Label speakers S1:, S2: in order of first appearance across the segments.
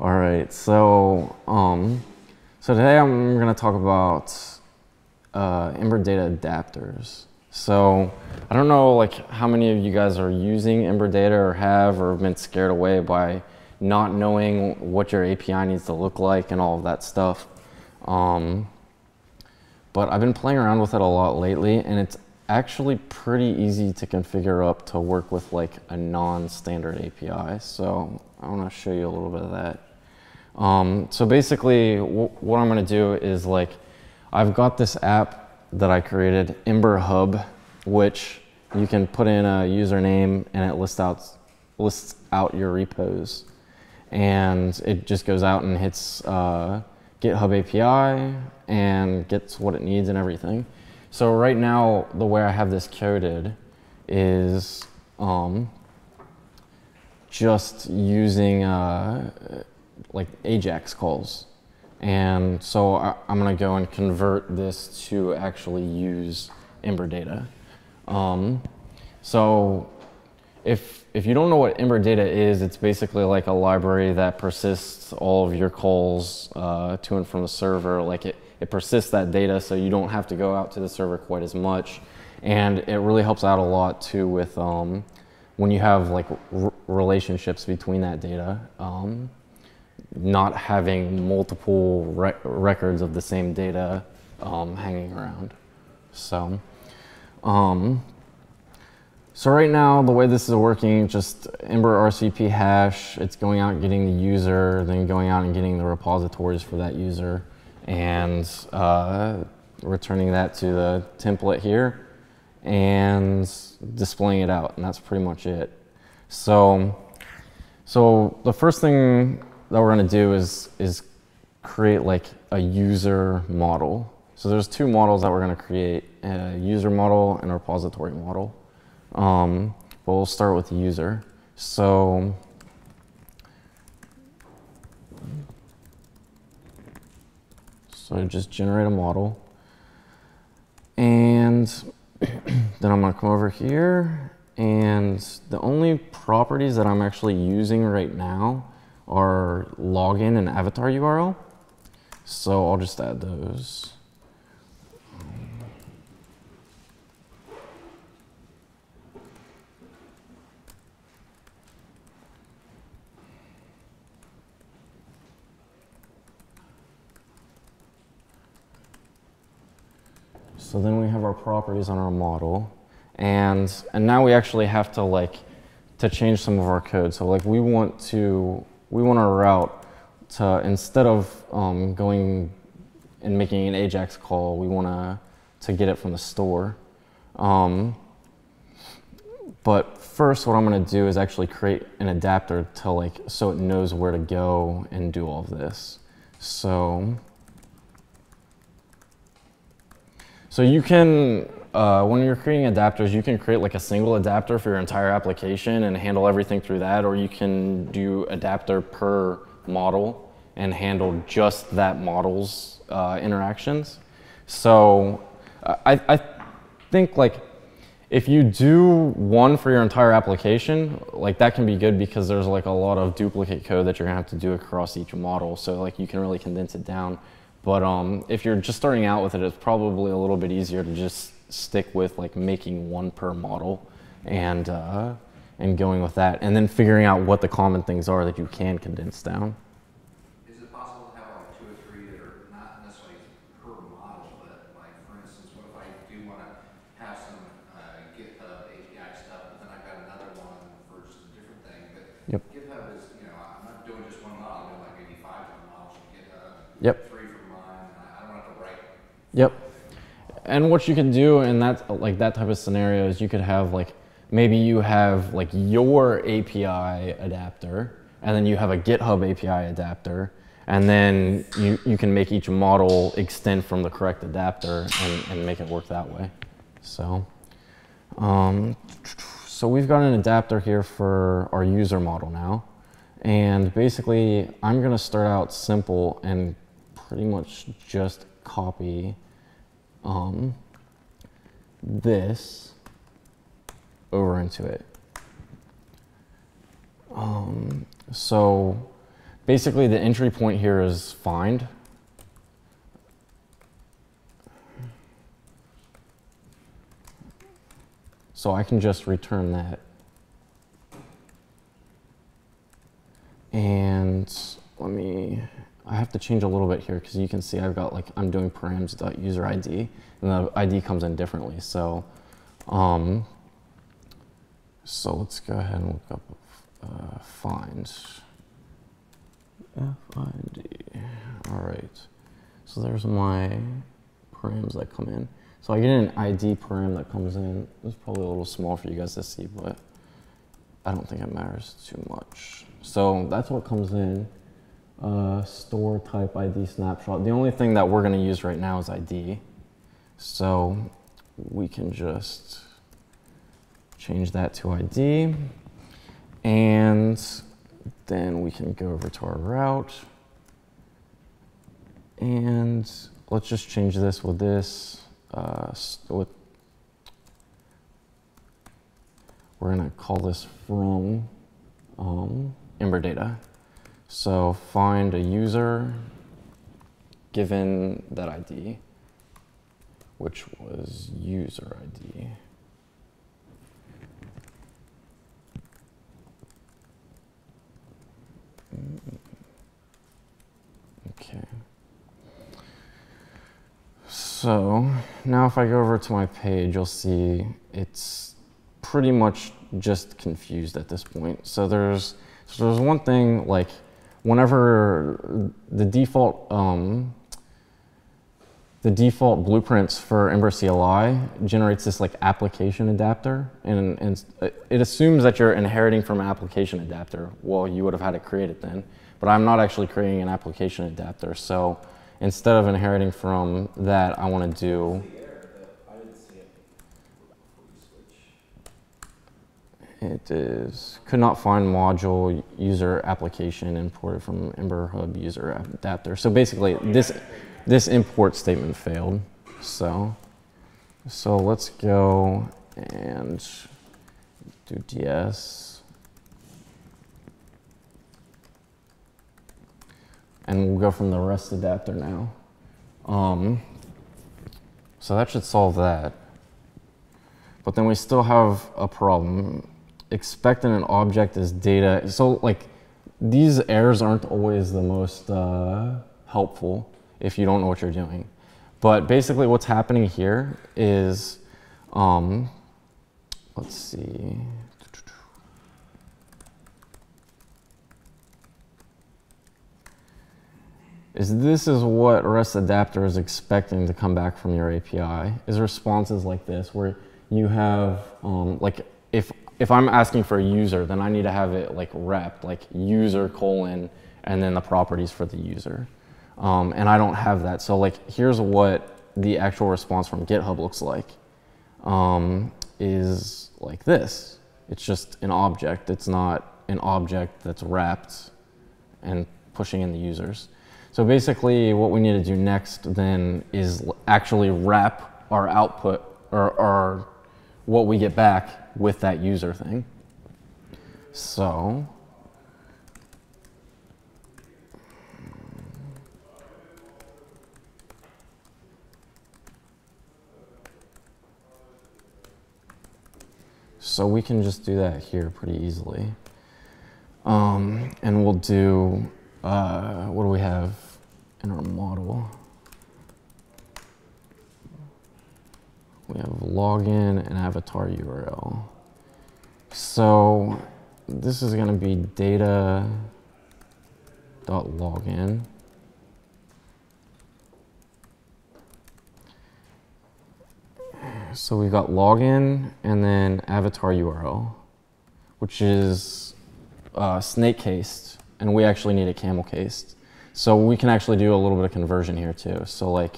S1: All right, so um, so today I'm going to talk about uh, Ember Data adapters. So I don't know like how many of you guys are using Ember Data or have or been scared away by not knowing what your API needs to look like and all of that stuff. Um, but I've been playing around with it a lot lately and it's actually pretty easy to configure up to work with like a non-standard API. So I want to show you a little bit of that. Um, so basically what I'm going to do is like I've got this app that I created, Ember Hub, which you can put in a username and it lists out, lists out your repos. And it just goes out and hits uh, GitHub API and gets what it needs and everything. So right now, the way I have this coded is um, just using uh, like Ajax calls. And so I, am going to go and convert this to actually use Ember data. Um, so if, if you don't know what Ember data is, it's basically like a library that persists all of your calls uh, to and from the server. Like it, it persists that data so you don't have to go out to the server quite as much. And it really helps out a lot too with um, when you have like relationships between that data, um, not having multiple records of the same data um, hanging around. So, um, so right now, the way this is working, just Ember RSVP hash, it's going out and getting the user, then going out and getting the repositories for that user and uh, returning that to the template here and displaying it out, and that's pretty much it. So, so the first thing that we're gonna do is, is create like a user model. So there's two models that we're gonna create, a user model and a repository model. Um, but we'll start with the user. So So just generate a model. And then I'm gonna come over here and the only properties that I'm actually using right now are login and avatar URL. So I'll just add those. So then we have our properties on our model. And, and now we actually have to like, to change some of our code. So like we want to, we want our route to, instead of um, going and making an AJAX call, we want to, to get it from the store. Um, but first what I'm going to do is actually create an adapter to like, so it knows where to go and do all of this. So So you can, uh, when you're creating adapters, you can create like a single adapter for your entire application and handle everything through that, or you can do adapter per model and handle just that model's uh, interactions. So I, I think like if you do one for your entire application, like that can be good because there's like a lot of duplicate code that you're gonna have to do across each model. So like you can really condense it down. But um, if you're just starting out with it, it's probably a little bit easier to just stick with like making one per model and, uh, and going with that. And then figuring out what the common things are that you can condense down.
S2: Is it possible to have like two or three that are not necessarily per model, but like for instance, what if I do want to have some uh, GitHub API stuff, but then I've got another one for just a different thing. But
S1: yep.
S2: GitHub is, you know, I'm not doing just one model, I'm doing like maybe five different models from GitHub.
S1: Yep.
S2: Yep.
S1: And what you can do in that like that type of scenario is you could have like maybe you have like your API adapter and then you have a GitHub API adapter and then you, you can make each model extend from the correct adapter and, and make it work that way. So, um, so we've got an adapter here for our user model now. And basically, I'm going to start out simple and pretty much just copy um, this over into it. Um, so basically the entry point here is find. So I can just return that. And let me, I have to change a little bit here because you can see I've got like, I'm doing params.user ID and the ID comes in differently. So, um, so let's go ahead and look up uh, find. FID. All right. So there's my params that come in. So I get an ID param that comes in. It's probably a little small for you guys to see, but I don't think it matters too much. So that's what comes in. Uh, store type ID snapshot. The only thing that we're going to use right now is ID. So we can just change that to ID. And then we can go over to our route. And let's just change this with this. Uh, with, we're going to call this from um, Ember data. So find a user given that ID, which was user ID. Okay. So now if I go over to my page, you'll see it's pretty much just confused at this point. So there's, so there's one thing like whenever the default, um, the default blueprints for Ember CLI generates this like application adapter and, and it assumes that you're inheriting from application adapter. Well, you would have had to create it then, but I'm not actually creating an application adapter. So instead of inheriting from that, I want to do It is could not find module user application imported from Ember Hub user adapter. So basically, this this import statement failed. So so let's go and do ds. And we'll go from the rest adapter now. Um, so that should solve that. But then we still have a problem expecting an object as data. So like these errors aren't always the most uh, helpful if you don't know what you're doing. But basically what's happening here is, um, let's see. Is this is what REST adapter is expecting to come back from your API, is responses like this, where you have, um, like if if I'm asking for a user, then I need to have it like rep, like user colon, and then the properties for the user. Um, and I don't have that. So like, here's what the actual response from GitHub looks like. Um, is like this. It's just an object. It's not an object that's wrapped and pushing in the users. So basically what we need to do next then is actually wrap our output or our what we get back with that user thing. So So we can just do that here pretty easily. Um, and we'll do, uh, what do we have in our model? We have login and avatar URL. So this is going to be data dot login. So we've got login and then avatar URL, which is uh, snake cased, and we actually need a camel cased. So we can actually do a little bit of conversion here too. So like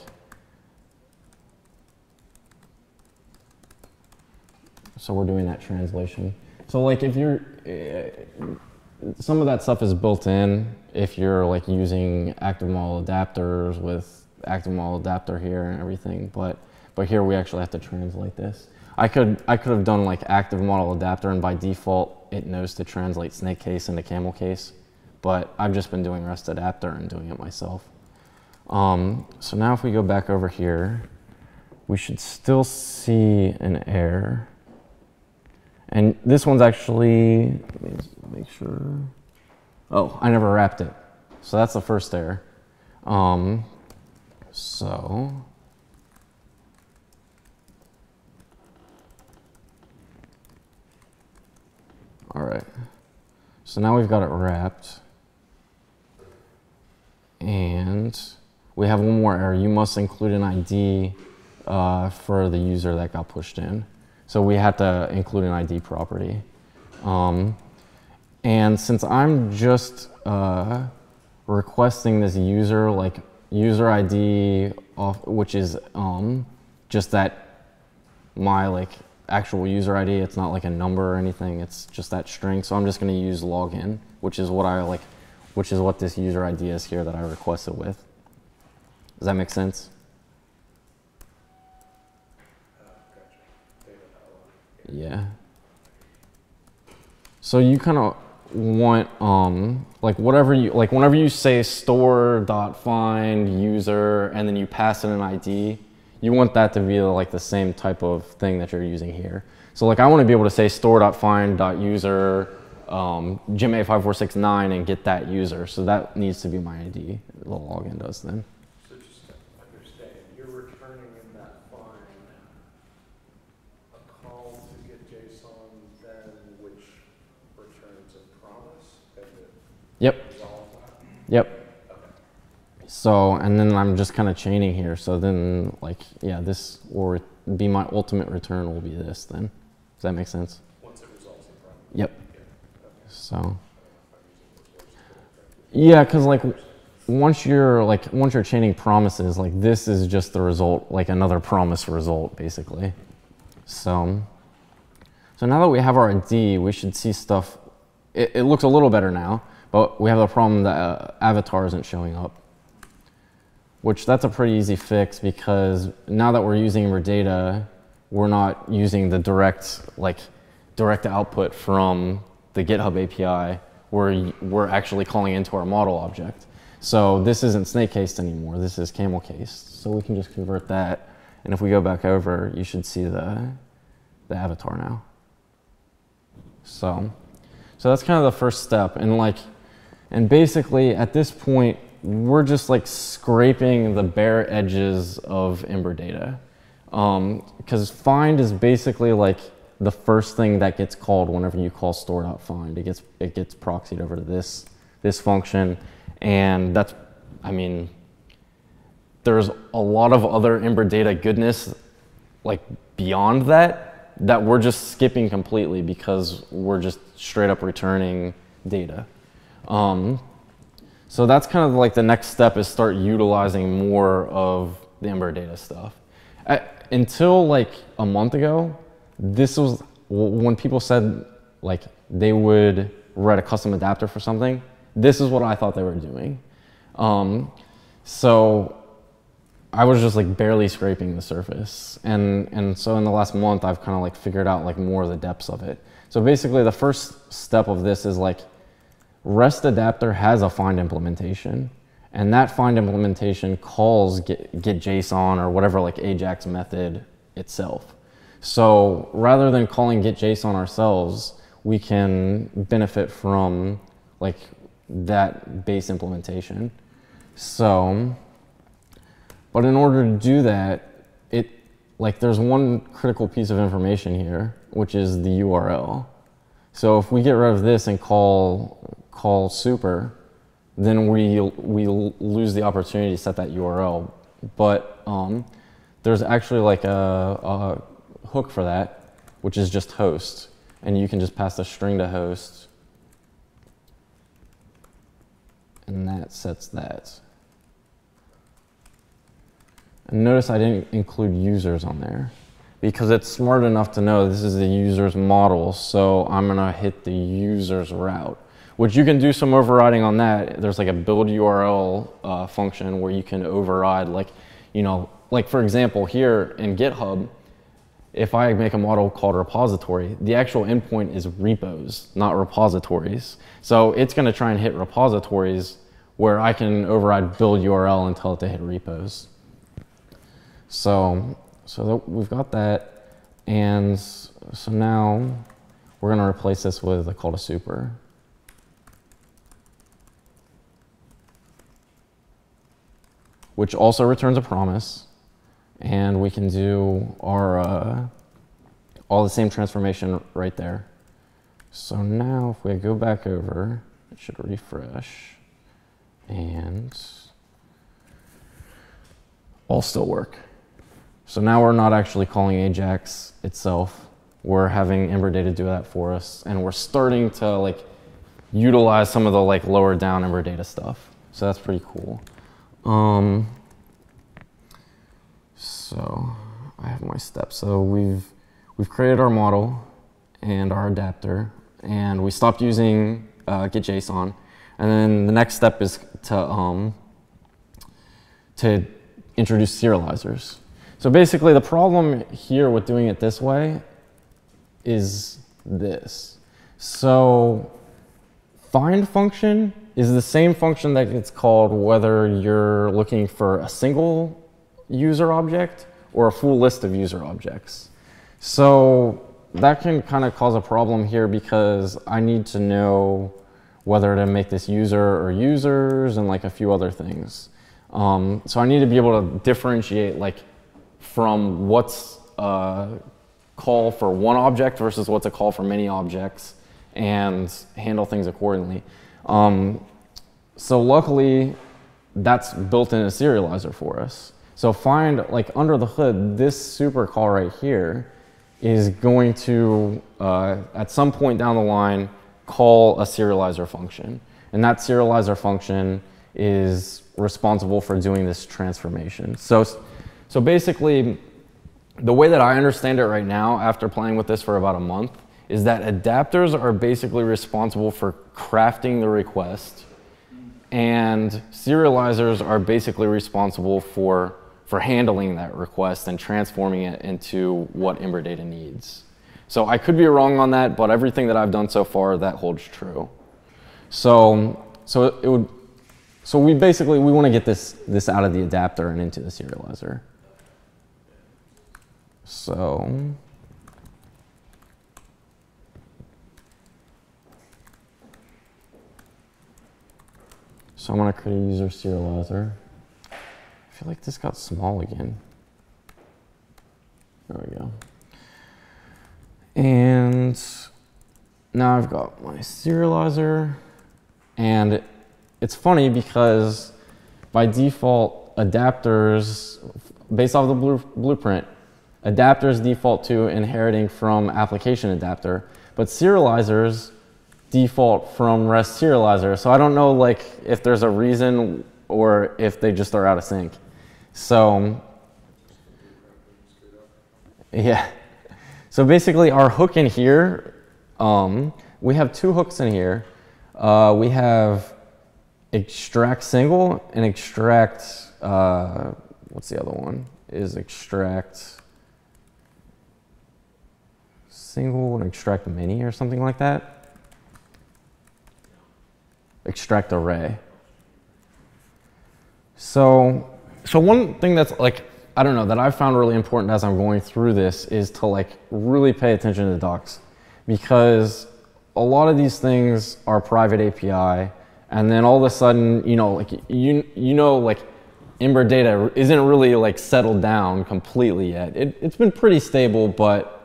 S1: So we're doing that translation. So like if you're, uh, some of that stuff is built in if you're like using active model adapters with active model adapter here and everything, but but here we actually have to translate this. I could I could have done like active model adapter and by default it knows to translate snake case into camel case, but I've just been doing REST adapter and doing it myself. Um, so now if we go back over here, we should still see an error. And this one's actually, let me make sure. Oh, I never wrapped it. So that's the first error. Um, so, all right. So now we've got it wrapped. And we have one more error. You must include an ID uh, for the user that got pushed in. So we had to include an ID property. Um, and since I'm just uh, requesting this user, like user ID, off, which is um, just that my like actual user ID, it's not like a number or anything, it's just that string. So I'm just gonna use login, which is what I like, which is what this user ID is here that I requested with. Does that make sense? Yeah. So you kind of want um like whatever you like whenever you say store dot find user and then you pass in an ID, you want that to be like the same type of thing that you're using here. So like I want to be able to say store dot find dot user um, jima5469 and get that user. So that needs to be my ID. The login does then.
S3: So just to understand, you're returning in that find a call to get JSON then which returns a promise and it
S1: Yep.
S3: resolves
S1: Yep. So, and then I'm just kind of chaining here. So then, like, yeah, this will be my ultimate return will be this then. Does that make sense?
S3: Once it resolves the problem.
S1: Yep.
S3: Yeah, okay.
S1: So, yeah, because like once you're like once you're chaining promises, like this is just the result, like another promise result, basically. So, so now that we have our D, we should see stuff. It, it looks a little better now, but we have a problem that uh, avatar isn't showing up. Which that's a pretty easy fix because now that we're using Ember data, we're not using the direct like direct output from the GitHub API. We're we're actually calling into our model object. So this isn't snake cased anymore. This is camel cased. So we can just convert that. And if we go back over, you should see the the avatar now. So so that's kind of the first step. And like and basically at this point we're just like scraping the bare edges of Ember data. Um, because find is basically like the first thing that gets called whenever you call store.find. It gets, it gets proxied over to this, this function. And that's, I mean, there's a lot of other Ember data goodness like beyond that that we're just skipping completely because we're just straight up returning data. Um, so that's kind of like the next step is start utilizing more of the Ember data stuff. Until like a month ago, this was when people said like they would write a custom adapter for something. This is what I thought they were doing. Um, so I was just like barely scraping the surface, and and so in the last month I've kind of like figured out like more of the depths of it. So basically, the first step of this is like REST adapter has a find implementation, and that find implementation calls get, get JSON or whatever like AJAX method itself. So rather than calling get JSON ourselves, we can benefit from like that base implementation. So, but in order to do that, it like there's one critical piece of information here, which is the URL. So if we get rid of this and call call super, then we we lose the opportunity to set that URL. But um, there's actually like a, a hook for that, which is just host, and you can just pass the string to host, and that sets that. And notice I didn't include users on there because it's smart enough to know this is the user's model, so I'm gonna hit the user's route, which you can do some overriding on that. There's like a build URL uh, function where you can override like, you know, like for example here in GitHub, if I make a model called repository, the actual endpoint is repos, not repositories. So it's going to try and hit repositories where I can override build URL and tell it to hit repos. So, so we've got that. And so now we're going to replace this with a call to super. Which also returns a promise and we can do our uh, all the same transformation right there. So now if we go back over, it should refresh and all still work. So now we're not actually calling Ajax itself. We're having Ember Data do that for us, and we're starting to like utilize some of the like lower down Ember Data stuff. So that's pretty cool. Um, so I have my steps. So we've we've created our model and our adapter, and we stopped using uh, GetJSON. And then the next step is to um, to introduce serializers. So basically, the problem here with doing it this way is this. So find function is the same function that gets called whether you're looking for a single user object or a full list of user objects. So that can kind of cause a problem here because I need to know whether to make this user or users and like a few other things. Um, so I need to be able to differentiate like from what's a call for one object versus what's a call for many objects and handle things accordingly. Um, so luckily, that's built in a serializer for us. So find, like under the hood, this super call right here is going to, uh, at some point down the line, call a serializer function. And that serializer function is responsible for doing this transformation. So, so basically, the way that I understand it right now, after playing with this for about a month, is that adapters are basically responsible for crafting the request, and serializers are basically responsible for for handling that request and transforming it into what Ember Data needs. So I could be wrong on that, but everything that I've done so far, that holds true. So, so it would, so we basically, we want to get this, this out of the adapter and into the serializer. So, so I'm going to create a user serializer. I feel like this got small again. There we go. And now I've got my serializer. And it's funny because by default, adapters, based off the blueprint, adapters default to inheriting from application adapter, but serializers default from REST serializer. So I don't know like if there's a reason or if they just are out of sync. So, yeah. So basically our hook in here, um, we have two hooks in here. Uh, we have extract single and extract, uh, what's the other one? Is extract single and extract many or something like that. Extract array. So so one thing that's like, I don't know, that I've found really important as I'm going through this is to like really pay attention to the docs because a lot of these things are private API and then all of a sudden, you know, like you, you know, like Ember data isn't really like settled down completely yet. It, it's been pretty stable, but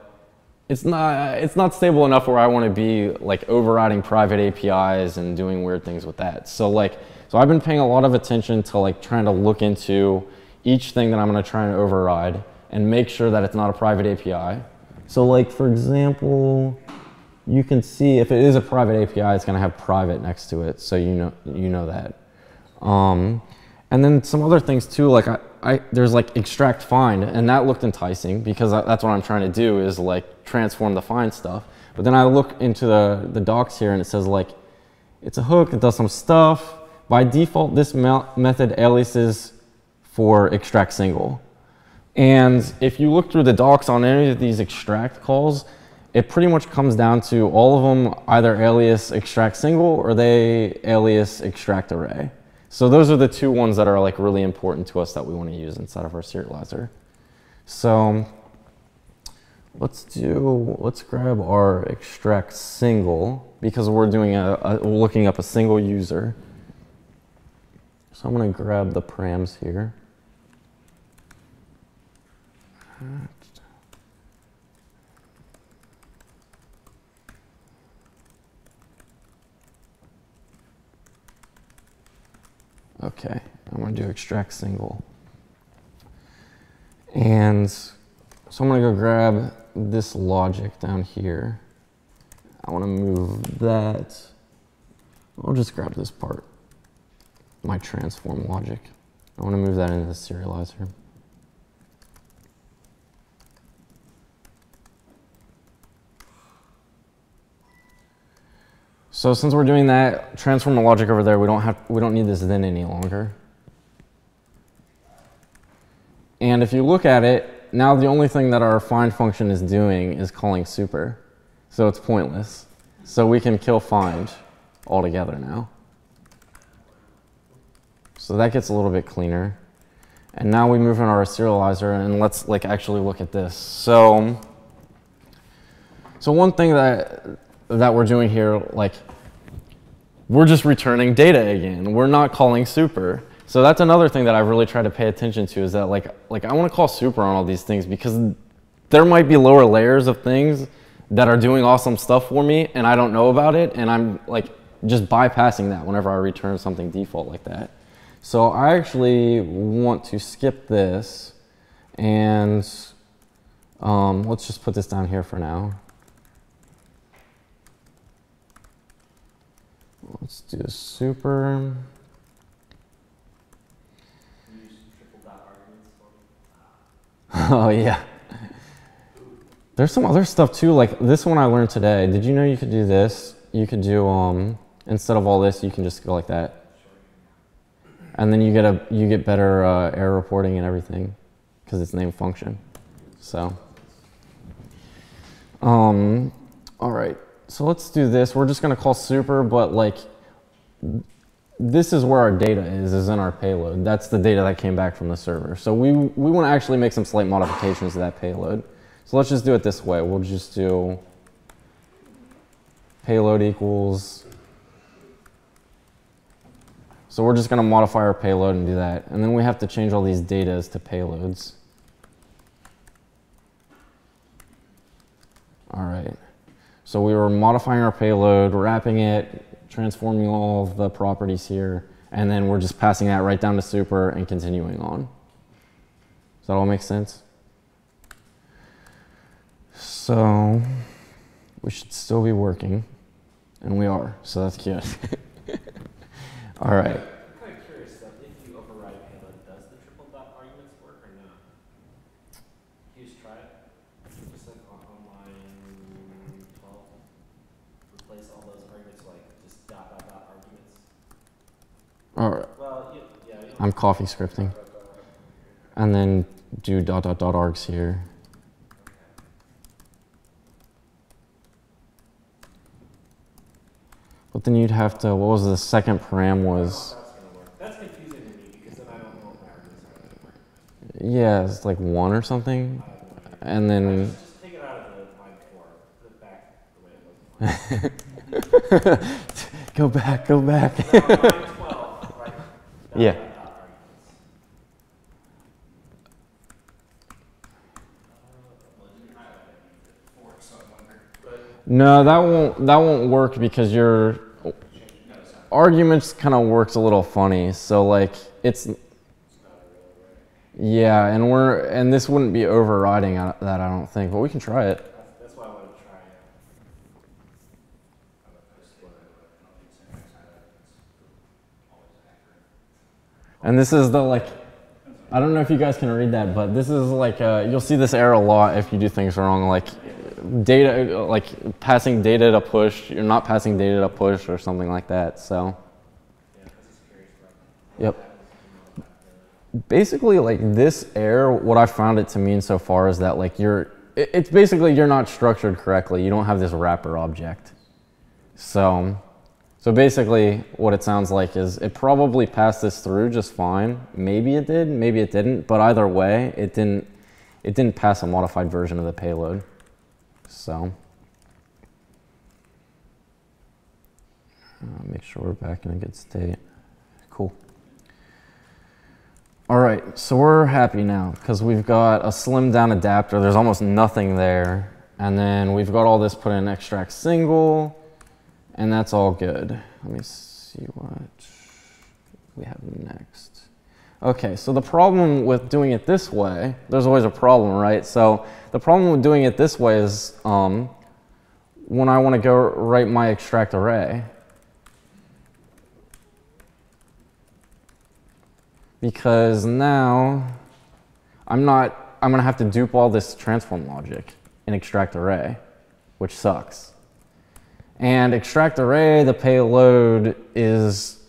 S1: it's not, it's not stable enough where I want to be like overriding private APIs and doing weird things with that. So like, so I've been paying a lot of attention to like trying to look into each thing that I'm going to try and override and make sure that it's not a private API. So like for example, you can see if it is a private API, it's going to have private next to it, so you know you know that. Um, and then some other things too, like I, I, there's like extract find, and that looked enticing because that's what I'm trying to do is like transform the find stuff. But then I look into the the docs here, and it says like it's a hook, it does some stuff, by default, this method aliases for extract single. And if you look through the docs on any of these extract calls, it pretty much comes down to all of them either alias extract single or they alias extract array. So those are the two ones that are like really important to us that we want to use inside of our serializer. So let's do, let's grab our extract single because we're doing a, a looking up a single user. So I'm going to grab the params here. Okay, I'm to do extract single. And so I'm to go grab this logic down here. I want to move that. I'll just grab this part, my transform logic. I want to move that into the serializer. So since we're doing that, transform the logic over there, we don't have we don't need this then any longer. And if you look at it, now the only thing that our find function is doing is calling super. So it's pointless. So we can kill find altogether now. So that gets a little bit cleaner. And now we move in our serializer and let's like actually look at this. So, so one thing that that we're doing here, like, we're just returning data again. We're not calling super. So that's another thing that I really try to pay attention to is that like, like I want to call super on all these things because there might be lower layers of things that are doing awesome stuff for me and I don't know about it and I'm like just bypassing that whenever I return something default like that. So I actually want to skip this and um, let's just put this down here for now. Let's do a super. Oh yeah. There's some other stuff too, like this one I learned today. Did you know you could do this? You could do um instead of all this, you can just go like that, and then you get a you get better uh, error reporting and everything because it's named function. So, um, all right. So let's do this. We're just gonna call super, but like this is where our data is, is in our payload. That's the data that came back from the server. So we, we want to actually make some slight modifications to that payload. So let's just do it this way. We'll just do payload equals. So we're just going to modify our payload and do that. And then we have to change all these datas to payloads. All right. So we were modifying our payload, wrapping it, transforming all of the properties here, and then we're just passing that right down to super and continuing on. Does that all make sense? So we should still be working, and we are, so that's good. all right.
S4: I'm kind of curious though, if you override payload, does the triple dot arguments work or not? Can you just try it? Just like on, on line twelve, replace all those arguments like just dot dot dot arguments.
S1: All right.
S4: Well, you, yeah, you don't
S1: I'm coffee scripting. And then do dot dot dot args here. But then you'd have to, what was the second param was,
S4: that's gonna work. That's confusing to me because then I don't know what my arguments are gonna
S1: yeah, it's like one or something. And then,
S4: Just, just take it out of the line four, put it back the way it was. on line-
S1: go back, go back.
S4: on line twelve, right? dot
S1: Yeah. No, that won't that won't work because your arguments kind of works a little funny. So like it's yeah, and we're and this wouldn't be overriding that I don't think, but we can try it.
S4: That's, that's why I wanted to try it.
S1: And this is the like I don't know if you guys can read that, but this is like uh, you'll see this error a lot if you do things wrong, like data like passing data to push, you're not passing data to push or something like that. So
S4: Yeah, this is curious about.
S1: Yep. basically like this error what i found it to mean so far is that like you're it's basically you're not structured correctly you don't have this wrapper object so so basically what it sounds like is it probably passed this through just fine. Maybe it did maybe it didn't but either way it didn't it didn't pass a modified version of the payload. So uh, make sure we're back in a good state. Cool. All right, so we're happy now because we've got a slim down adapter. There's almost nothing there. And then we've got all this put in extract single, and that's all good. Let me see what we have next. Okay, so the problem with doing it this way, there's always a problem, right? So the problem with doing it this way is um, when I want to go write my extract array, because now I'm not, I'm gonna have to dupe all this transform logic in extract array, which sucks. And extract array, the payload is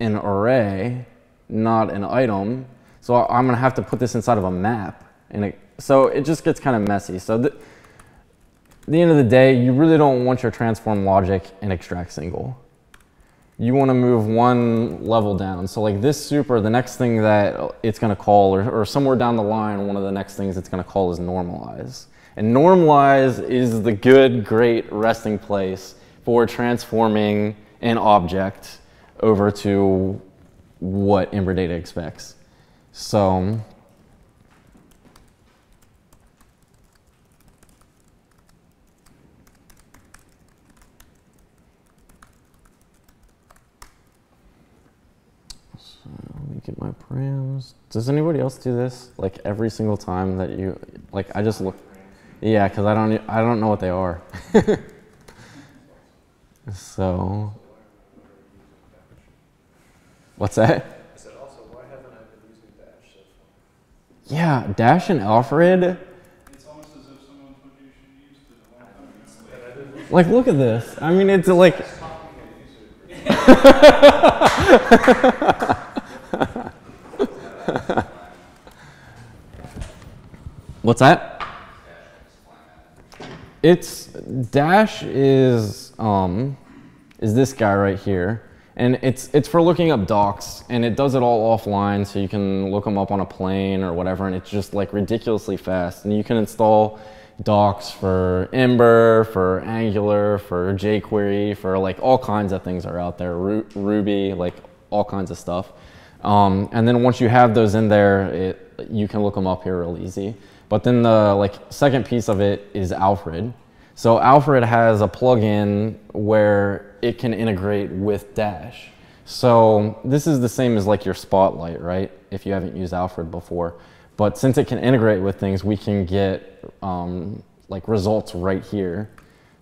S1: an array, not an item. So I'm gonna have to put this inside of a map. And it, so it just gets kind of messy. So th- at the end of the day, you really don't want your transform logic in extract single you want to move one level down. So like this super, the next thing that it's going to call, or, or somewhere down the line, one of the next things it's going to call is normalize. And normalize is the good, great resting place for transforming an object over to what Ember Data expects. So So let me get my params. Does anybody else do this? Like every single time that you, like I just look. Yeah, because I don't, I don't know what they are. so, what's that?
S3: I said also, why haven't I been using Dash so far?
S1: Yeah, Dash and Alfred.
S5: It's almost as if someone told you you should use it a long time ago.
S3: And I've been
S1: Like, look at this. I mean, it's like. What's that? It's Dash is um is this guy right here, and it's it's for looking up docs, and it does it all offline, so you can look them up on a plane or whatever, and it's just like ridiculously fast, and you can install docs for Ember, for Angular, for jQuery, for like all kinds of things are out there, Ru- Ruby, like all kinds of stuff. Um, and then once you have those in there, it, you can look them up here real easy. But then the like second piece of it is Alfred. So Alfred has a plugin where it can integrate with Dash. So this is the same as like your Spotlight, right? If you haven't used Alfred before. But since it can integrate with things, we can get um, like results right here.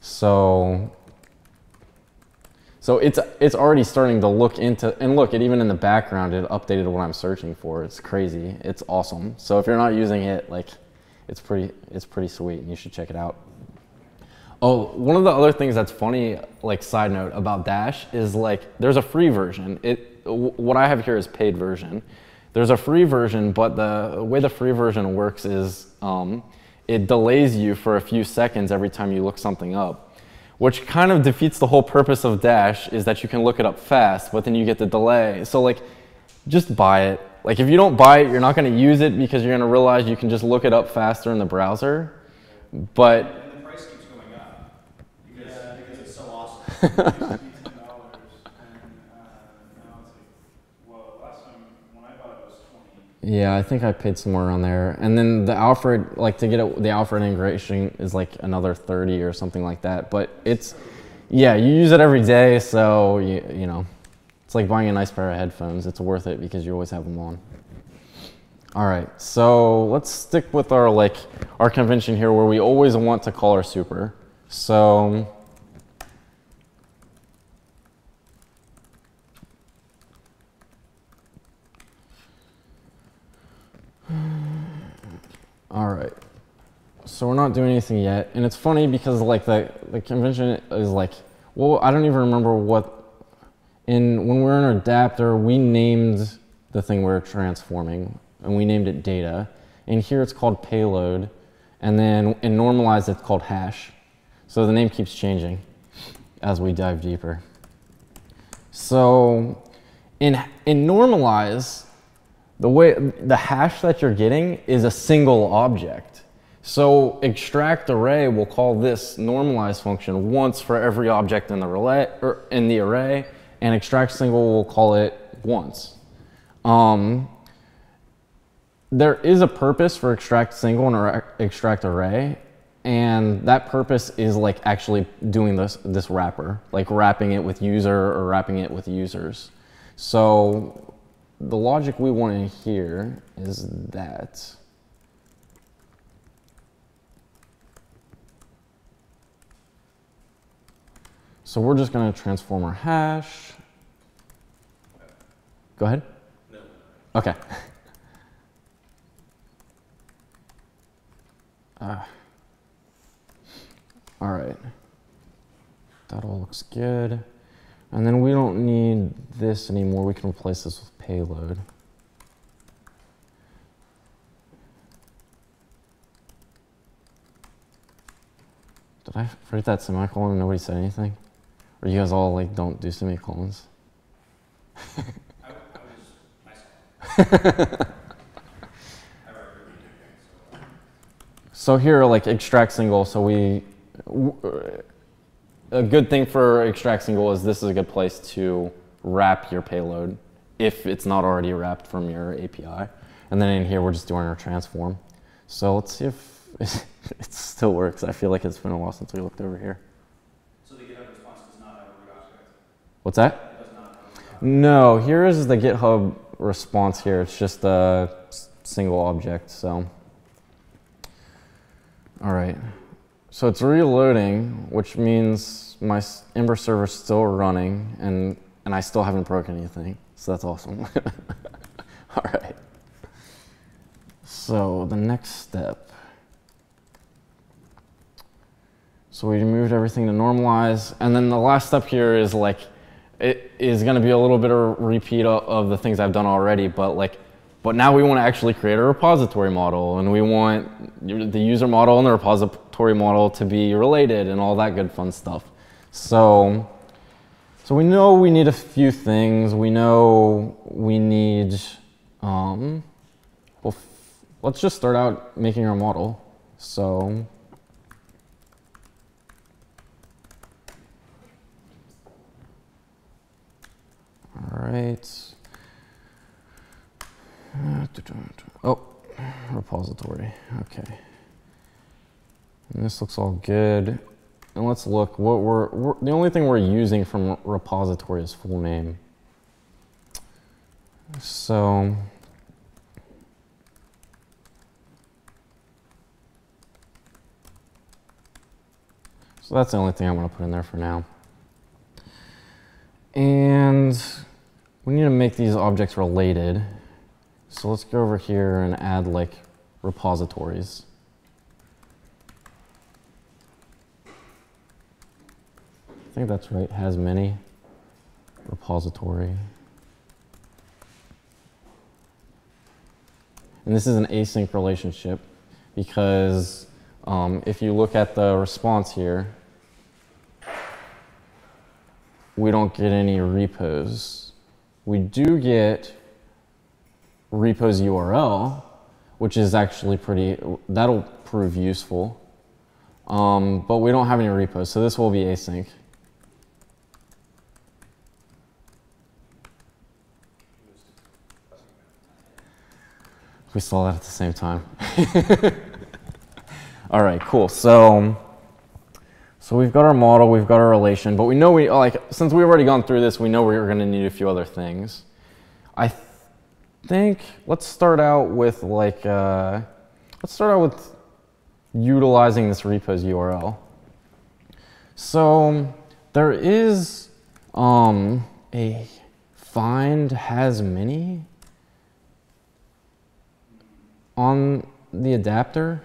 S1: So so it's it's already starting to look into and look, it even in the background it updated what I'm searching for. It's crazy. It's awesome. So if you're not using it, like it's pretty it's pretty sweet and you should check it out. Oh, one of the other things that's funny, like side note about Dash is like there's a free version. It what I have here is paid version. There's a free version, but the way the free version works is um, it delays you for a few seconds every time you look something up, which kind of defeats the whole purpose of Dash. Is that you can look it up fast, but then you get the delay. So like, just buy it. Like if you don't buy it, you're not going to use it because you're going to realize you can just look it up faster in the browser. But
S5: And the price keeps going up because, because it's so awesome.
S2: Uh,
S5: It used to be ten dollars and, now it's like, well, last time when I bought it was twenty.
S1: Yeah, I think I paid somewhere around there. And then the Alfred, like to get it, the Alfred integration is like another 30 or something like that. But it's, yeah, you use it every day. So, you, you know, like buying a nice pair of headphones. It's worth it because you always have them on. All right, so let's stick with our like our convention here where we always want to call our super. So All right. So we're not doing anything yet, and it's funny because like the the convention is like, well, I don't even remember what. In when we're in our adapter, we named the thing we're transforming, and we named it data. And here it's called payload, and then in normalized it's called hash. So the name keeps changing as we dive deeper. So in, in normalize, the way the hash that you're getting is a single object. So extract array will call this normalize function once for every object in the relay or in the array, and extract single we'll call it once. Um, there is a purpose for extract single and extract array, and that purpose is like actually doing this this wrapper, like wrapping it with user or wrapping it with users. So the logic we want in here is that. So we're just going to transform our hash. Go ahead.
S3: No.
S1: Okay. Uh, all right. That all looks good. And then we don't need this anymore. We can replace this with payload. Did I write that semicolon and nobody said anything? Or you guys all like don't do semicolons?
S5: I, I so.
S1: Here, like extract single, so we, a good thing for extract single is this is a good place to wrap your payload if it's not already wrapped from your API. And then in here, we're just doing our transform. So let's see if it still works. I feel like it's been a while since we looked over here.
S5: So the GitHub response does not have a root object.
S1: What's that? No, here is the GitHub response here. It's just a single object, so. All right. So it's reloading, which means my Ember server's still running and, and I still haven't broken anything. So that's awesome. All right. So the next step. So we moved everything to normalize. And then the last step here is like, it is going to be a little bit of a repeat of, of the things I've done already, but like, but now we want to actually create a repository model, and we want the user model and the repository model to be related, and all that good fun stuff. So, so we know we need a few things. We know we need. Um, well, let's just start out making our model. So. All right. Oh, repository. Okay. And this looks all good. And let's look what we're, we're the only thing we're using from repository is full name. So So that's the only thing I'm going to put in there for now. And we need to make these objects related. So let's go over here and add like repositories. I think that's right, has many repository. And this is an async relationship because um, if you look at the response here, we don't get any repos. We do get repos URL, which is actually pretty, that'll prove useful. Um, but we don't have any repos, so this will be async. We saw that at the same time. All right, cool. So, so we've got our model, we've got our relation, but we know we like since we've already gone through this, we know we're going to need a few other things. I th- think let's start out with like uh, let's start out with utilizing this repos URL. So there is um, a find has many on the adapter.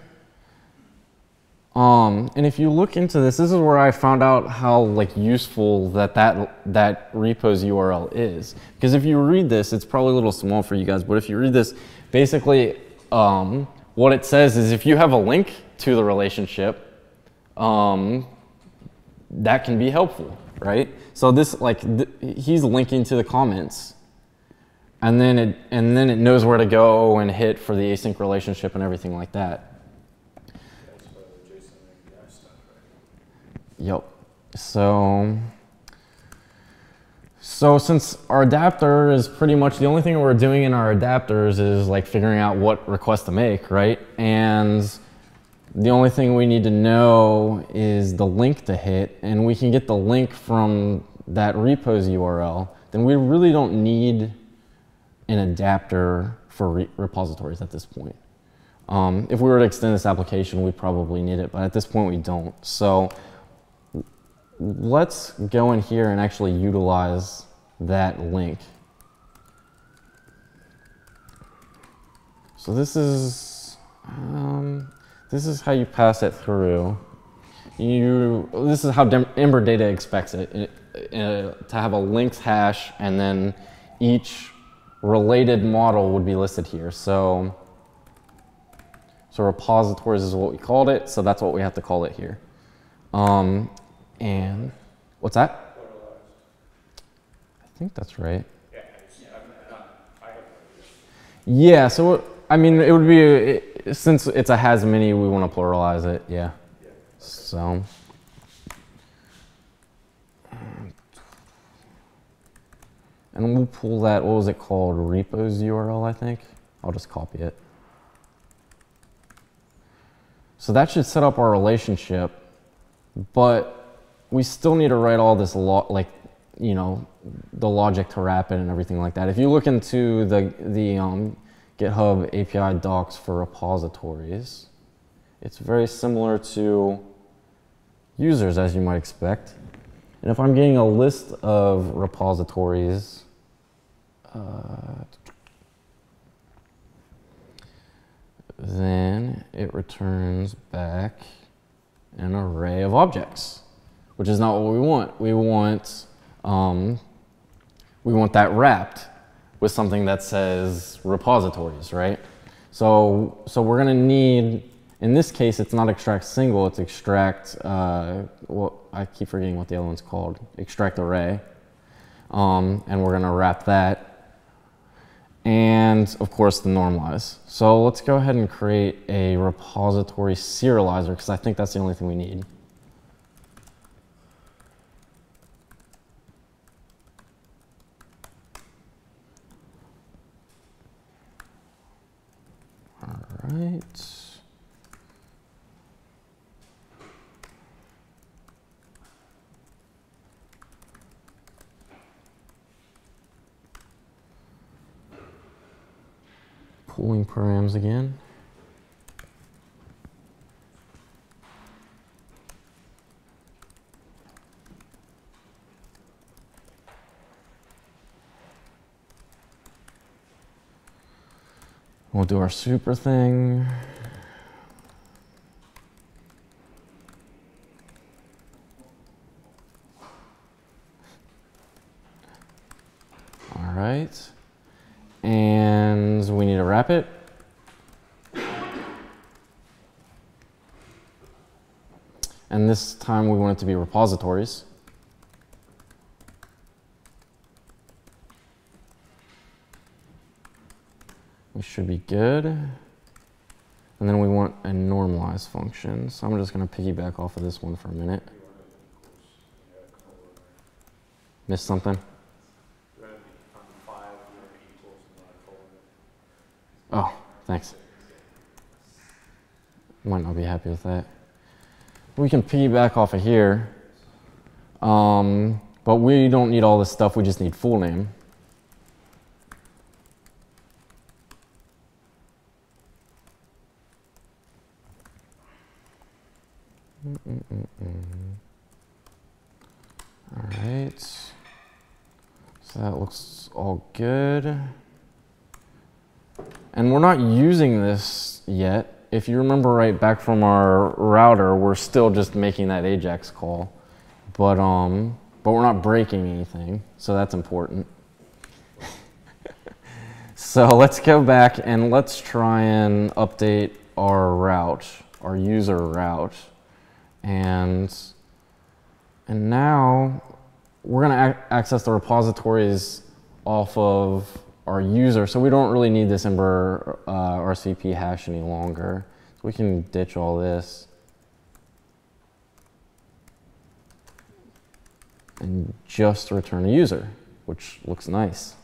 S1: Um, and if you look into this, this is where I found out how like useful that that that repo's URL is. Because if you read this, it's probably a little small for you guys, but if you read this, basically um, what it says is if you have a link to the relationship, um, that can be helpful, right? So this like th he's linking to the comments, and then it and then it knows where to go and hit for the async relationship and everything like that.
S3: That's why the JSON API stuff, right?
S1: Yep. So, so since our adapter is pretty much the only thing we're doing in our adapters is like figuring out what request to make, right? And the only thing we need to know is the link to hit, and we can get the link from that repo's URL. Then we really don't need an adapter for re repositories at this point. Um, if we were to extend this application, we probably need it, but at this point we don't. So let's go in here and actually utilize that link. So this is um, this is how you pass it through. You this is how Ember Data expects it, it uh, to have a linked hash, and then each related model would be listed here. So so repositories is what we called it, so that's what we have to call it here. Um, and what's that? I think that's right.
S3: Yeah,
S1: so I mean, it would be it, since it's a has many, we want to pluralize it. Yeah.
S3: Yeah.
S1: So. And we'll pull that. What was it called? Repos URL, I think. I'll just copy it. So that should set up our relationship, but we still need to write all this lo- like, you know, the logic to wrap it and everything like that. If you look into the the um, GitHub API docs for repositories, it's very similar to users as you might expect. And if I'm getting a list of repositories, uh, then it returns back an array of objects, which is not what we want. We want um, we want that wrapped with something that says repositories, right? So so we're gonna need in this case it's not extract single, it's extract. Uh, what I keep forgetting what the other one's called. Extract array, um, and we're gonna wrap that and of course the normalize. So let's go ahead and create a repository serializer because I think that's the only thing we need. All Pooling params again. We'll do our super thing. All right. And we need to wrap it. And this time we want it to be repositories. We should be good. And then we want a normalize function. So I'm just going to piggyback off of this one for a minute. Missed something? Oh, thanks. Might not be happy with that. We can piggyback off of here. Um, but we don't need all this stuff, we just need full name. Mm-mm-mm-mm. All right. So that looks all good. And we're not using this yet. if you remember right back from our router, we're still just making that AJAX call, but um, but we're not breaking anything, so that's important. so let's go back and let's try and update our route, our user route, and and now we're going to access the repositories off of our user, so we don't really need this Ember uh, RSVP hash any longer. So we can ditch all this. And just return a user, which looks nice.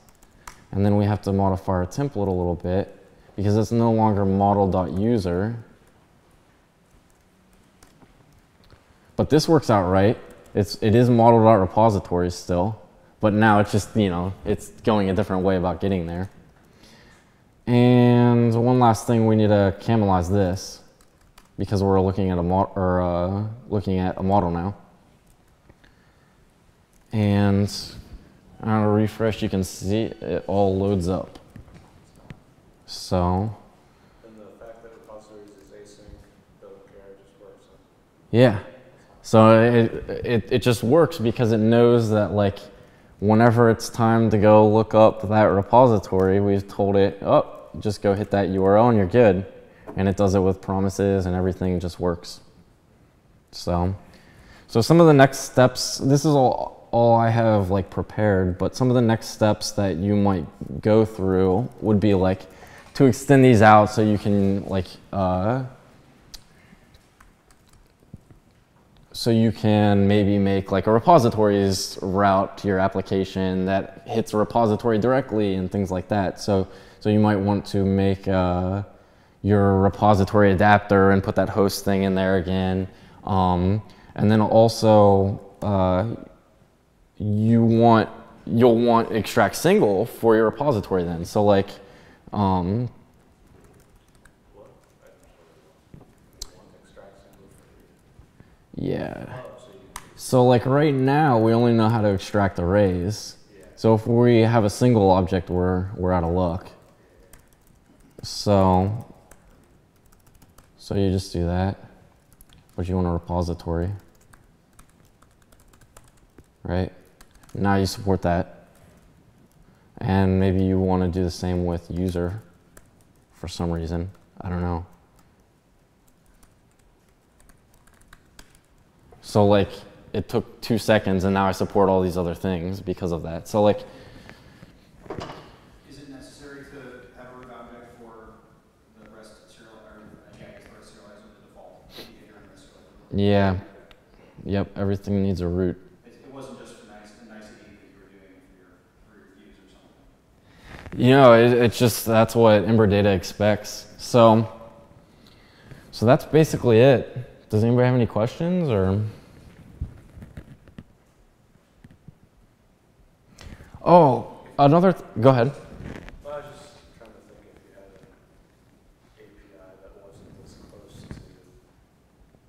S1: And then we have to modify our template a little bit because it's no longer model.user. But this works out right. It's, it is model.repositories still, but now it's just, you know, it's going a different way about getting there. And one last thing, we need to camelize this because we're looking at a mod, or uh, looking at a model now. And on a refresh, you can see it all loads up. So,
S3: And the fact that repositories is async, care, just works.
S1: yeah. So it, it, it just works because it knows that like whenever it's time to go look up that repository, we've told it, oh, just go hit that URL and you're good. And it does it with promises and everything just works. So, so some of the next steps, this is all, all I have like prepared, but some of the next steps that you might go through would be like to extend these out so you can like, uh, so you can maybe make like a repositories route to your application that hits a repository directly and things like that. So, so you might want to make uh, your repository adapter and put that host thing in there again. Um, and then also uh, you want you'll want extract single for your repository then. So like um,
S3: What? I One extract single for
S1: yeah.
S3: So
S1: like right now, we only know how to extract arrays. So if we have a single object, we're, we're out of luck. So, so you just do that, but you want a repository, right? Now you support that. And maybe you want to do the same with user for some reason. I don't know. So like it took two seconds and now I support all these other things because of that. So like
S6: Is it necessary to have a root object for the rest serial, or a JAX or a serializer to default? If you're in rest serializer?
S1: yeah, yep, everything needs a root.
S6: It, it wasn't just for nice, nicety that you were doing for your, for your views or something.
S1: You know, it, it's just that's what Ember Data expects. So, so that's basically it. Does anybody have any questions or? Oh, another. Th- go ahead.
S3: Well, I was just trying to think if you had an API that wasn't as close to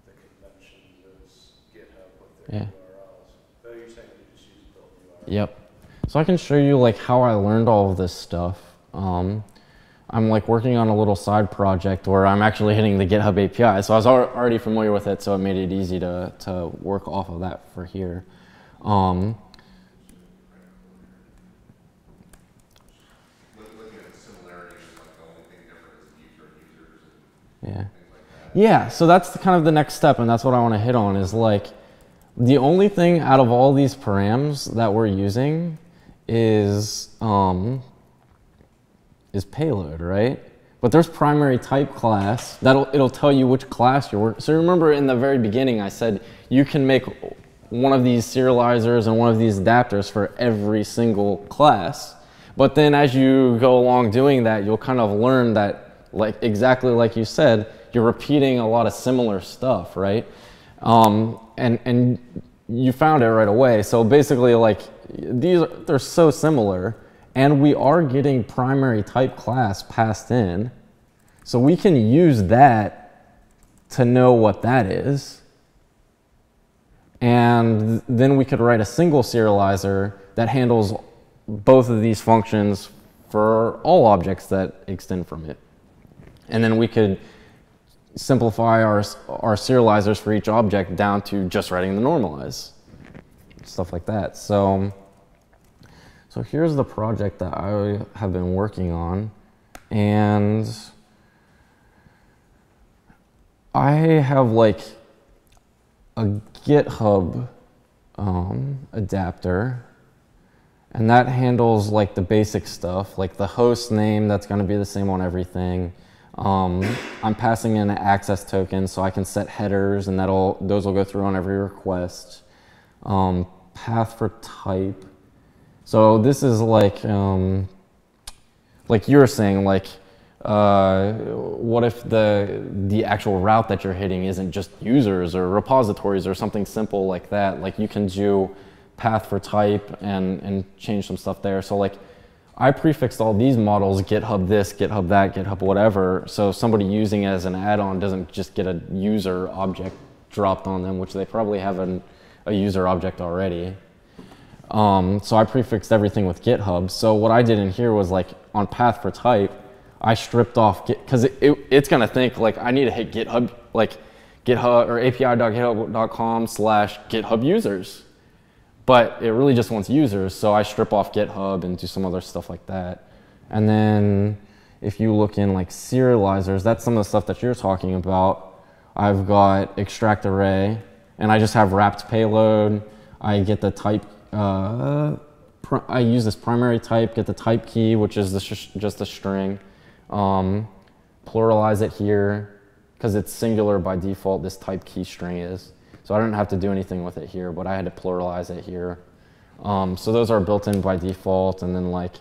S3: the conventions as GitHub with their
S1: Yeah.
S3: URLs. Though you're saying you just use built URLs.
S1: Yep. So I can show you like how I learned all of this stuff. Um, I'm like working on a little side project where I'm actually hitting the GitHub API. So I was already familiar with it, so it made it easy to, to work off of that for here. Um,
S2: Look- Looking at the similarities, like the only thing different is user users and
S1: yeah.
S2: things like that.
S1: Yeah, so that's the, kind of the next step, and that's what I want to hit on is like the only thing out of all these params that we're using is um, is payload, right? But there's primary type class that'll it'll tell you which class you're working. So remember in the very beginning, I said you can make one of these serializers and one of these adapters for every single class. But then as you go along doing that, you'll kind of learn that, like exactly like you said, you're repeating a lot of similar stuff, right? Um, and and you found it right away. So basically, like these, are, they're so similar, and we are getting primary type class passed in, so we can use that to know what that is. And then we could write a single serializer that handles both of these functions for all objects that extend from it. And then we could simplify our, our serializers for each object down to just writing the normalize, stuff like that. So, so here's the project that I have been working on, and I have like a GitHub um, adapter, and that handles like the basic stuff, like the host name that's going to be the same on everything. Um, I'm passing in an access token, so I can set headers, and that'll those will go through on every request. Um, path for type. So this is like um, like you were saying, like uh, what if the the actual route that you're hitting isn't just users or repositories or something simple like that? Like you can do path for type and and change some stuff there. So like I prefixed all these models, GitHub this, GitHub that, GitHub whatever, so somebody using it as an add-on doesn't just get a user object dropped on them, which they probably have an, a user object already. Um, so I prefixed everything with GitHub. So what I did in here was like on path for type, I stripped off because it, it, it's gonna think like I need to hit GitHub like GitHub or api.github.com slash GitHub users but it really just wants users. So I strip off GitHub and do some other stuff like that. And then if you look in like serializers, that's some of the stuff that you're talking about. I've got extract array, and I just have wrapped payload. I get the type. Uh, I use this primary type, get the type key, which is just a string. Um, pluralize it here because it's singular by default. This type key string is. So I don't have to do anything with it here, but I had to pluralize it here. Um, so those are built in by default. And then like,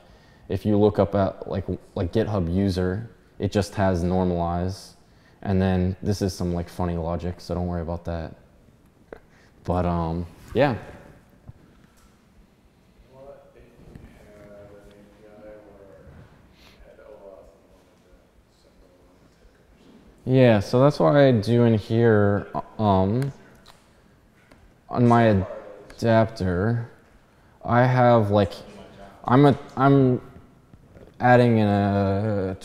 S1: if you look up at like, like GitHub user, it just has normalize. And then this is some like funny logic, so don't worry about that. But um, yeah.
S3: What if you had an API where you had OAuth and wanted to send a one ticket or something?
S1: Yeah, so that's what I do in here. Um, on my adapter, I have like, I'm a, I'm adding in a,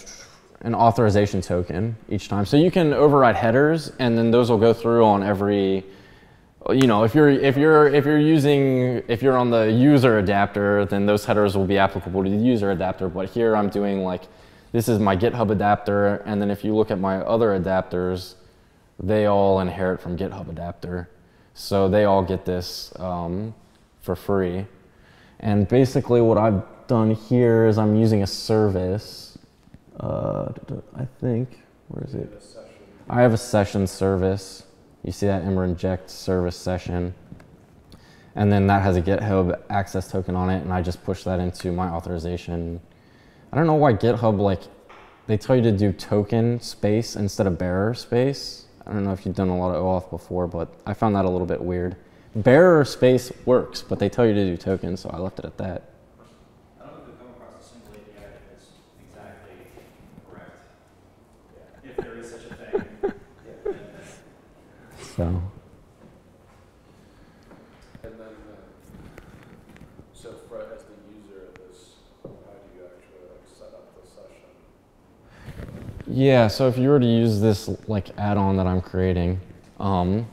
S1: an authorization token each time. So you can override headers and then those will go through on every, you know, if you're, if you're, if you're using, if you're on the user adapter, then those headers will be applicable to the user adapter. But here I'm doing like, this is my GitHub adapter. And then if you look at my other adapters, they all inherit from GitHub adapter. So they all get this um, for free. And basically what I've done here is I'm using a service. Uh, I think, where is it? I have a session service. You see that Ember inject service session. And then that has a GitHub access token on it, and I just push that into my authorization. I don't know why GitHub, like, they tell you to do token space instead of bearer space. I don't know if you've done a lot of OAuth before, but I found that a little bit weird. Bearer space works, but they tell you to do tokens, so I left it at that.
S6: I don't know if we've come across a single API that's exactly correct. If there is such a thing.
S1: So,
S3: And then, uh, so for, as the user of this, how do you actually like set up the session?
S1: Yeah, so if you were to use this like add-on that I'm creating, um,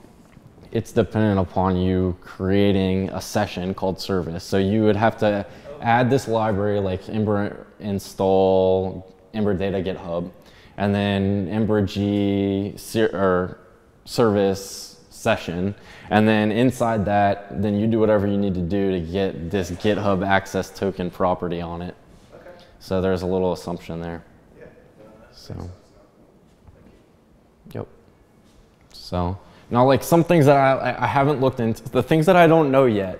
S1: it's dependent upon you creating a session called service. So you would have to add this library like Ember install Ember Data GitHub, and then Ember G or service session, and then inside that, then you do whatever you need to do to get this GitHub access token property on it.
S3: Okay.
S1: So there's a little assumption there.
S3: Yeah. no, that makes
S1: So. Yep. So now, like some things that I, I- I haven't looked into, the things that I don't know yet.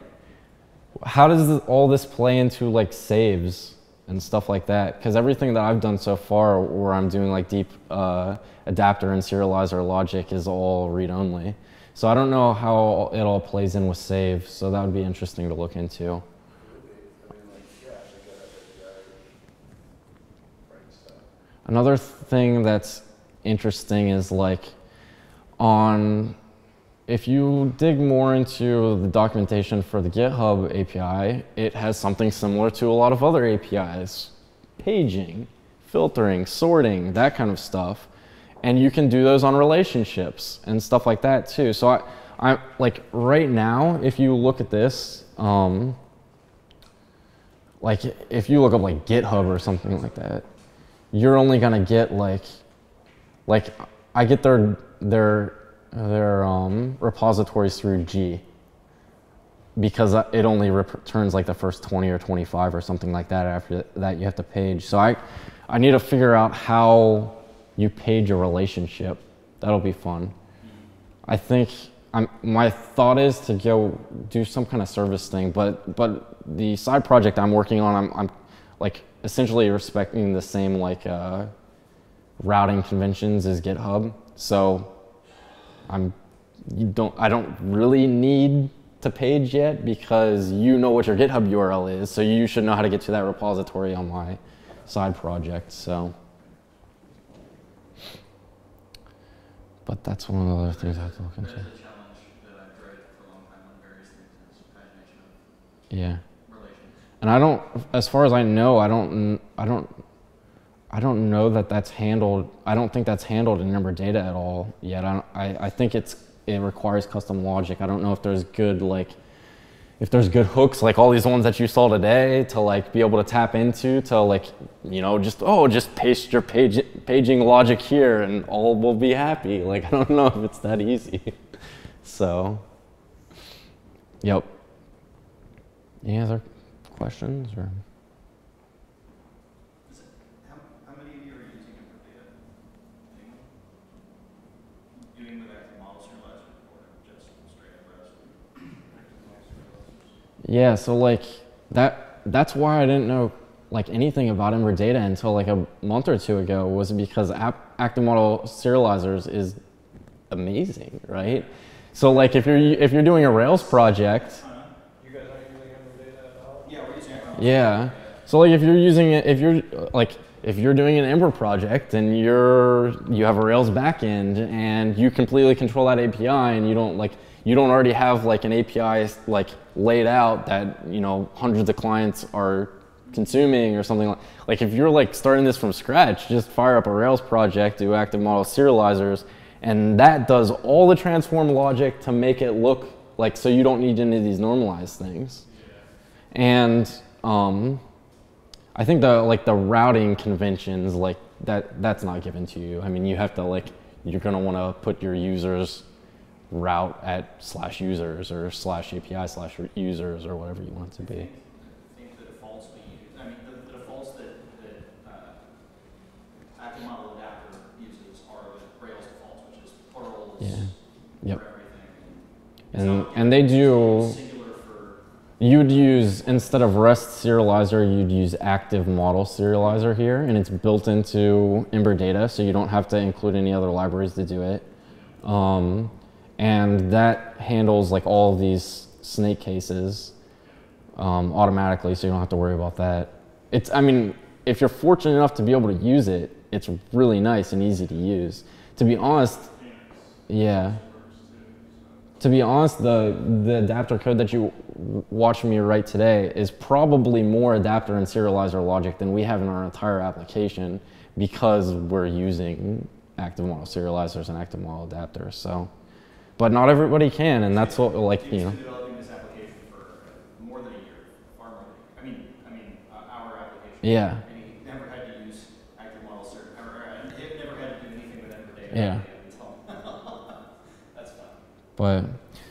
S1: How does this, all this play into like saves and stuff like that? Because everything that I've done so far, where I'm doing like deep uh, adapter and serializer logic, is all read only. So I don't know how it all plays in with save. So that would be interesting to look into.
S3: It would be, I mean, like, yeah, I think that API writes stuff.
S1: Another thing that's interesting is like on if you dig more into the documentation for the GitHub API, it has something similar to a lot of other APIs. Paging, filtering, sorting, that kind of stuff. and you can do those on relationships and stuff like that too. So I, I like right now, if you look at this, um, like if you look up like GitHub or something like that, you're only gonna get like, like I get their their their um, repositories through G because it only returns like the first 20 or 25 or something like that. After that, you have to page. So I, I need to figure out how you page a relationship. That'll be fun. I think I'm, my thought is to go do some kind of service thing, but but the side project I'm working on, I'm, I'm like essentially respecting the same like uh, routing conventions as GitHub. So I'm you don't I don't really need to page yet because you know what your GitHub URL is, so you should know how to get to that repository on my side project. So, but that's one of the other things I have to look into.
S6: There's a challenge that I've dreaded for a long time on various things is pagination
S1: Yeah. And I don't, as far as I know, I don't, I don't, I don't know that that's handled. I don't think that's handled in Ember Data at all yet. I, don't, I, I think it's it requires custom logic. I don't know if there's good like if there's good hooks like all these ones that you saw today to like be able to tap into to like you know just oh just paste your page paging logic here and all will be happy. Like I don't know if it's that easy. so yep. Any other questions or? Yeah, so like that that's why I didn't know like anything about Ember data until like a month or two ago was because app, active model serializers is amazing, right? So like if you're if you're doing a Rails project,
S3: You guys aren't using Ember data at all?
S6: Yeah, we're using active model.
S1: Yeah. So like if you're using it, if you're like if you're doing an Ember project and you're you have a Rails backend and you completely control that API and you don't like you don't already have like an API like laid out that you know hundreds of clients are consuming or something like like if you're like starting this from scratch, just fire up a Rails project, do active model serializers, and that does all the transform logic to make it look like so you don't need any of these normalized things. And um, I think the like the routing conventions like that that's not given to you. I mean, you have to like you're gonna want to put your users route at slash users or slash API slash users or whatever you want it to be.
S6: The defaults we use, the, the defaults that, that, uh, active model adapter uses are Rails defaults, which is plurals
S1: Yeah. Yep. And and they do. You'd use instead of REST serializer, you'd use active model serializer here, and it's built into Ember Data, so you don't have to include any other libraries to do it. Um, and that handles like all these snake cases um, automatically, so you don't have to worry about that. It's, I mean, if you're fortunate enough to be able to use it, it's really nice and easy to use. To be honest, yeah. To be honest, the the adapter code that you watched me write today is probably more adapter and serializer logic than we have in our entire application because we're using active model serializers and active model adapters. So, but not everybody can, and that's what like you know.
S6: been developing this application for more than a year, far more I mean, uh, our application.
S1: Yeah.
S6: I he never had to use active model certif ever and
S1: But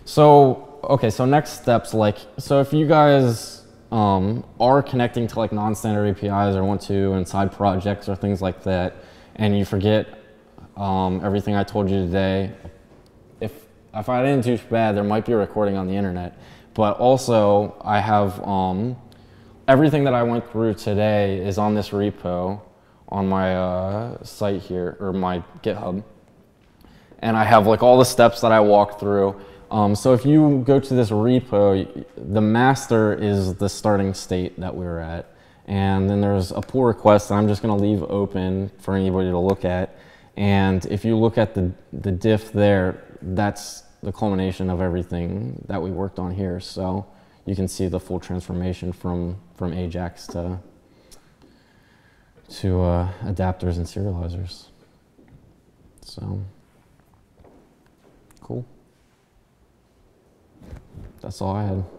S1: so okay, so next steps like so if you guys um, are connecting to like non-standard APIs or want to and side projects or things like that, and you forget um, everything I told you today, if if I didn't do bad, there might be a recording on the internet. But also, I have um, everything that I went through today is on this repo on my uh, site here or my GitHub and I have like all the steps that I walk through. Um, so if you go to this repo, the master is the starting state that we were at. And then there's a pull request that I'm just going to leave open for anybody to look at. And if you look at the, the diff there, that's the culmination of everything that we worked on here. So you can see the full transformation from, from Ajax to, to uh, adapters and serializers. So, cool. That's all I had.